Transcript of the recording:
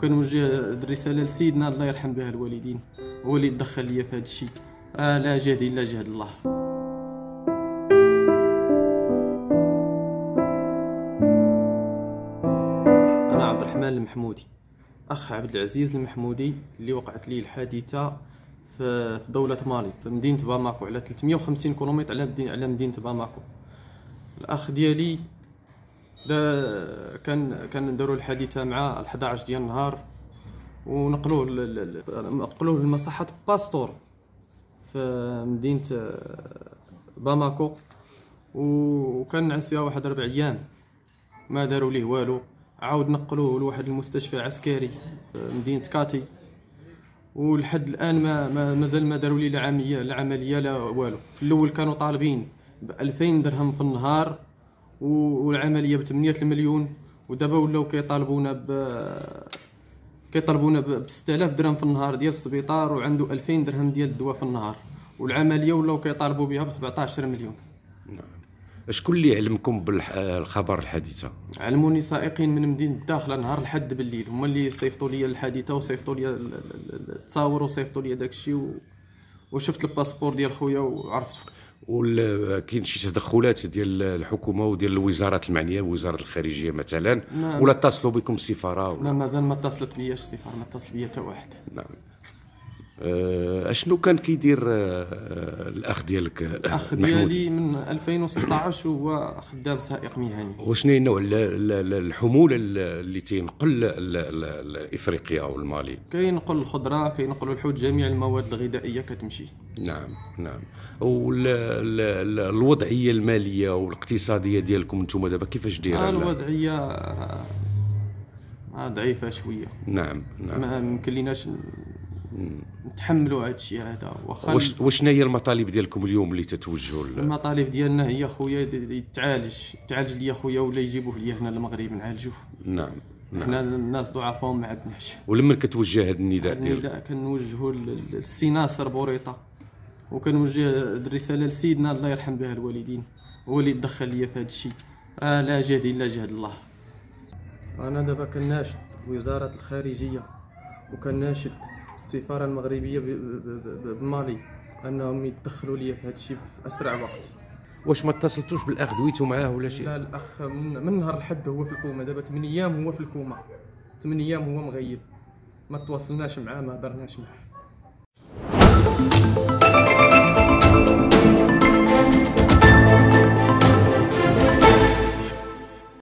وكنوجه الرساله لسيدنا الله يرحم بها الوالدين. هو اللي تدخل ليا في هذا الشيء راه لا جهد إلا جهد الله. أنا عبد الرحمن المحمودي أخ عبد العزيز المحمودي اللي وقعت لي الحادثة في دولة مالي في مدينة باماكو على 350 كيلومتر على مدينة باماكو. الأخ ديالي كان كان داروا الحادثة مع 11 ديال النهار. ونقلوه نقلوه لمصحه باستور في مدينة آه، باماكو. وكان فيها واحد ربع أيام. ما داروا ليه والو. عاود نقلوه لواحد المستشفى عسكري في مدينة كاتي. ولحد الآن ما ما مازال ما داروا لي لا عمليه لا لا والو. في الأول كانوا طالبين ب 2000 درهم في النهار. والعملية ب 8 المليون. ودابا ولاو كيطالبونا ب كيطالبونا ب 6000 درهم في النهار ديال السبيطار وعنده 2000 درهم ديال الدواء في النهار. والعملية ولاو كيطالبوا بها ب 17 مليون. شكون اللي علمكم بالخبر الحادثة؟ علموني سائقين من مدينة الداخله نهار الحد بالليل. هما اللي صيفطوا لي الحادثة وصيفطوا لي ال- ال- ال- التصاور وصيفطوا لي داك الشيء و... وشفت الباسبور ديال خويا وعرفته. وكاين شي تدخلات ديال الحكومة وديال الوزارات المعنية وزارة الخارجية مثلا نعم. ولا اتصلوا بكم السفارة؟ لا ولا مازال ما اتصلت بيا السفاره ما اتصل بيا حتى واحد. نعم. أشنو كان كيدير آه، الأخ ديالك آه، الاخ محمود؟ ديالي من 2016 وهو خدام سائق مهني. وشنو نوع ال- ال- ال- الحمولة ال- اللي تينقل ال- ال- ال- افريقيا والمالي كينقل الخضرة كينقلوا الحوت جميع المواد الغذائية كتمشي. نعم نعم. والوضعيه المالية والاقتصادية ديالكم أنتم دابا كيفاش دايرة؟ آه،؟ الوضعية آه، آه، ضعيفة شوية. نعم نعم. ما يمكنليناش ن- نتحملوا هذا الشيء هذا. واخا واش وشنا هي المطالب ديالكم اليوم اللي تتوجهوا المطالب ديالنا هي خويا يتعالج يتعالج ليا خويا ولا يجيبوه ليا هنا للمغرب نعالجوه. نعم نعم. حنا الناس ضعفاء وما عندناش. ولما كتوجه هذا النداء ديالك؟ لا كنوجهوا للسي ناصر بوريطة. وكنوجه الرسالة لسيدنا الله يرحم بها الوالدين. هو اللي تدخل ليا في هذا الشيء. راه لا جهد إلا جهد الله. أنا دابا كناشد وزارة الخارجية وكناشد السفارة المغربية بمالي أنهم يتدخلوا ليا في هذا الشيء في اسرع وقت. واش ما اتصلتوش بالأخ دويتو معاه ولا شي؟ لا الأخ من, من نهار الحد هو في الكوما دابا 8 أيام هو في الكوما 8 أيام هو مغيب. ما تواصلناش معاه ما هضرناش معاه.